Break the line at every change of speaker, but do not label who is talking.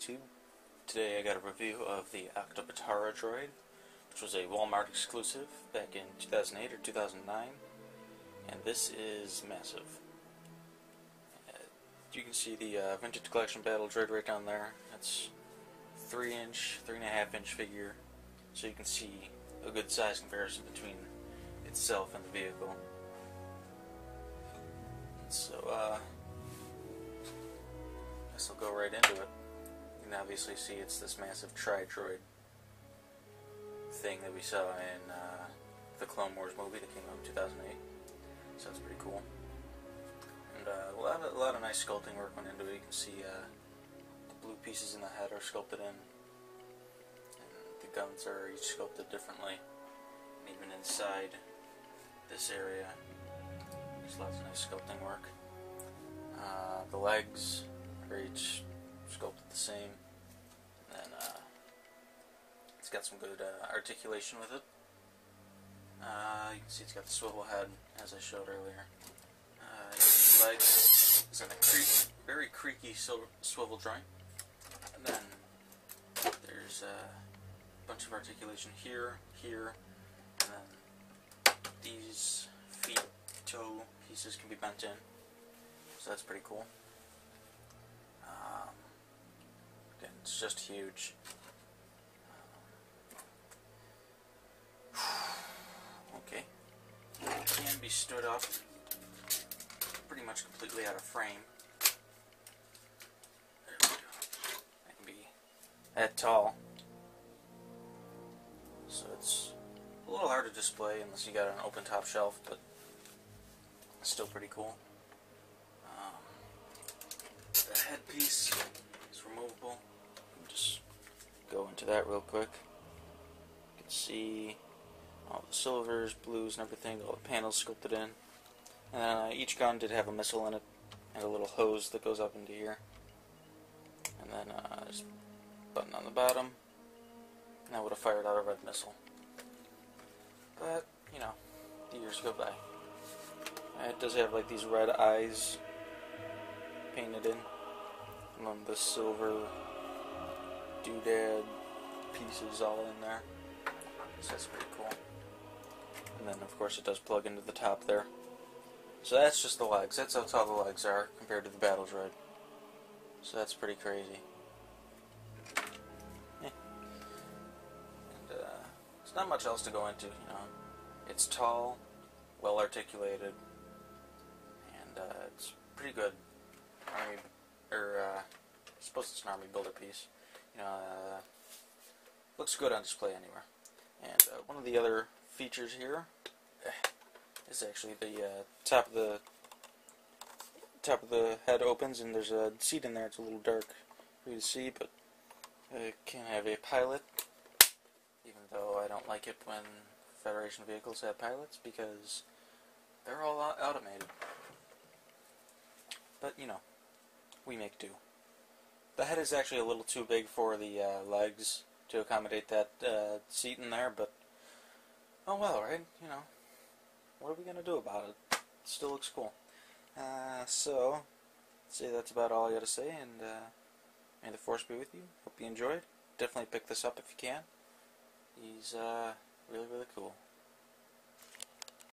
YouTube. Today I got a review of the Octuptarra droid, which was a Walmart exclusive back in 2008 or 2009, and this is massive. Uh, you can see the uh, Vintage Collection Battle droid right down there. That's 3 inch, 3.5 inch figure, so you can see a good size comparison between itself and the vehicle. So, uh, I'll go right into it. Can obviously see it's this massive tri-droid thing that we saw in uh, the Clone Wars movie that came out in 2008. So that's pretty cool. And uh, a, lot of, a lot of nice sculpting work went into it. You can see uh, the blue pieces in the head are sculpted in. And the guns are each sculpted differently. And even inside this area, there's lots of nice sculpting work. Uh, the legs are each sculpted the same. And uh, it's got some good uh, articulation with it. Uh, you can see it's got the swivel head, as I showed earlier. Uh, each is a cre very creaky swivel joint. And then there's a bunch of articulation here, here, and then these feet, toe pieces can be bent in. So that's pretty cool. It's just huge. okay. It can be stood up pretty much completely out of frame. It can be that tall. So it's a little hard to display unless you got an open top shelf, but it's still pretty cool. Um, the headpiece is removable go into that real quick. You can see all the silvers, blues, and everything, all the panels sculpted in. And uh, each gun did have a missile in it, and a little hose that goes up into here. And then uh, a button on the bottom, and that would have fired out a red missile. But, you know, the years go by. it does have like these red eyes painted in, and then the silver doodad pieces all in there. So that's pretty cool. And then of course it does plug into the top there. So that's just the legs. That's how tall the legs are compared to the battle droid. So that's pretty crazy. Yeah. And uh, there's not much else to go into, you know. It's tall, well articulated, and uh, it's pretty good. Army, or uh, I suppose it's an army builder piece. Uh, looks good on display anywhere. And uh, one of the other features here is actually the uh, top of the top of the head opens and there's a seat in there. It's a little dark for you to see, but it can have a pilot. Even though I don't like it when Federation vehicles have pilots because they're all automated. But you know, we make do. The head is actually a little too big for the uh, legs to accommodate that uh, seat in there, but oh well, right? You know, what are we gonna do about it? it still looks cool. Uh, so, say that's about all I gotta say, and uh, may the force be with you. Hope you enjoyed. Definitely pick this up if you can. He's uh, really, really cool.